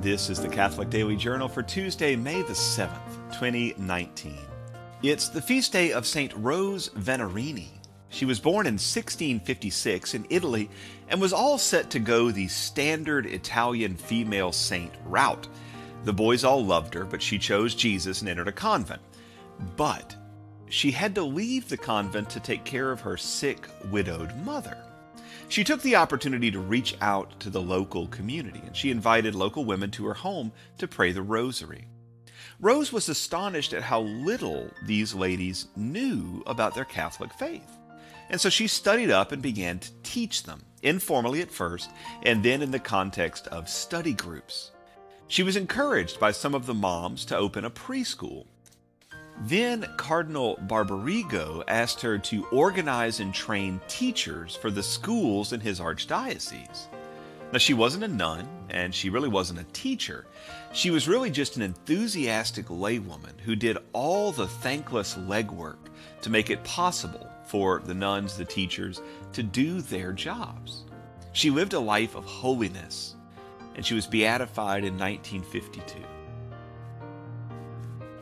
This is the Catholic Daily Journal for Tuesday, May the 7th, 2019. It's the feast day of St. Rose Venerini. She was born in 1656 in Italy and was all set to go the standard Italian female saint route. The boys all loved her, but she chose Jesus and entered a convent. But she had to leave the convent to take care of her sick, widowed mother. She took the opportunity to reach out to the local community, and she invited local women to her home to pray the rosary. Rose was astonished at how little these ladies knew about their Catholic faith. And so she studied up and began to teach them, informally at first, and then in the context of study groups. She was encouraged by some of the moms to open a preschool then Cardinal Barbarigo asked her to organize and train teachers for the schools in his archdiocese. Now, she wasn't a nun, and she really wasn't a teacher. She was really just an enthusiastic laywoman who did all the thankless legwork to make it possible for the nuns, the teachers, to do their jobs. She lived a life of holiness, and she was beatified in 1952.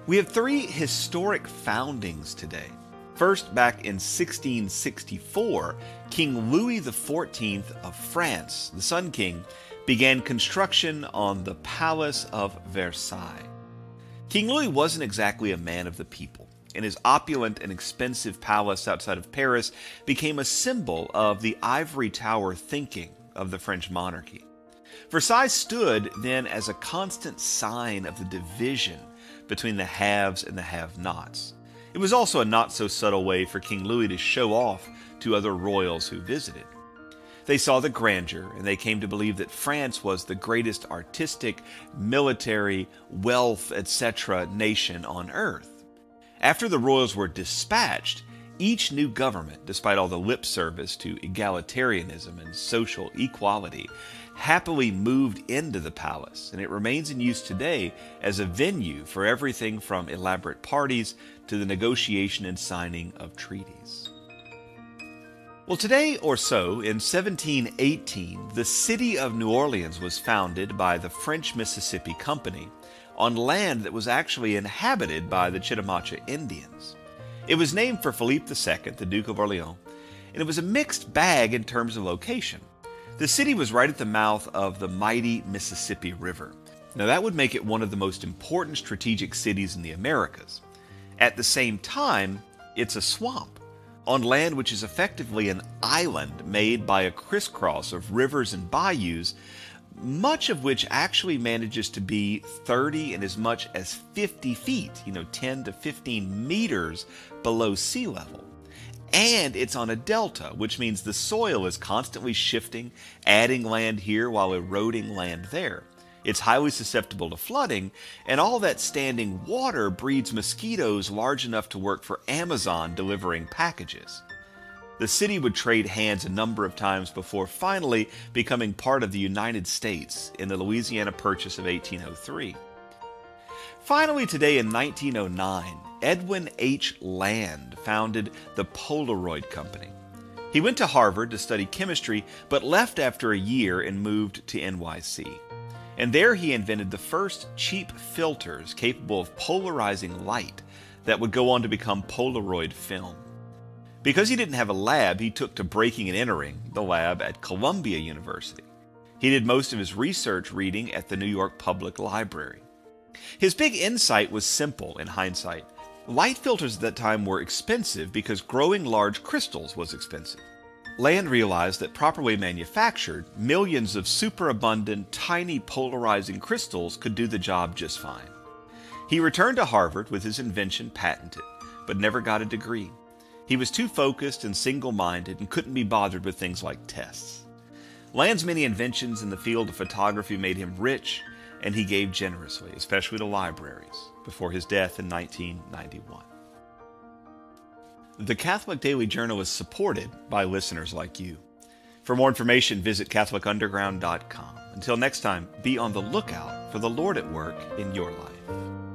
We have three historic foundings today. First, back in 1664, King Louis XIV of France, the Sun King, began construction on the Palace of Versailles. King Louis wasn't exactly a man of the people, and his opulent and expensive palace outside of Paris became a symbol of the ivory tower thinking of the French monarchy. Versailles stood then as a constant sign of the division between the haves and the have nots. It was also a not so subtle way for King Louis to show off to other royals who visited. They saw the grandeur and they came to believe that France was the greatest artistic, military, wealth, etc. nation on earth. After the royals were dispatched, each new government, despite all the lip service to egalitarianism and social equality, happily moved into the palace, and it remains in use today as a venue for everything from elaborate parties to the negotiation and signing of treaties. Well, today or so, in 1718, the city of New Orleans was founded by the French Mississippi Company on land that was actually inhabited by the Chitimacha Indians. It was named for Philippe II, the Duke of Orleans, and it was a mixed bag in terms of location. The city was right at the mouth of the mighty Mississippi River. Now, that would make it one of the most important strategic cities in the Americas. At the same time, it's a swamp on land which is effectively an island made by a crisscross of rivers and bayous, much of which actually manages to be 30 and as much as 50 feet, you know, 10 to 15 meters below sea level and it's on a delta, which means the soil is constantly shifting, adding land here while eroding land there. It's highly susceptible to flooding, and all that standing water breeds mosquitoes large enough to work for Amazon delivering packages. The city would trade hands a number of times before finally becoming part of the United States in the Louisiana Purchase of 1803. Finally, today in 1909, Edwin H. Land founded the Polaroid Company. He went to Harvard to study chemistry, but left after a year and moved to NYC. And there he invented the first cheap filters capable of polarizing light that would go on to become Polaroid film. Because he didn't have a lab, he took to breaking and entering the lab at Columbia University. He did most of his research reading at the New York Public Library. His big insight was simple in hindsight. Light filters at that time were expensive because growing large crystals was expensive. Land realized that properly manufactured, millions of superabundant, tiny polarizing crystals could do the job just fine. He returned to Harvard with his invention patented, but never got a degree. He was too focused and single minded and couldn't be bothered with things like tests. Land's many inventions in the field of photography made him rich and he gave generously, especially to libraries, before his death in 1991. The Catholic Daily Journal is supported by listeners like you. For more information, visit CatholicUnderground.com. Until next time, be on the lookout for the Lord at work in your life.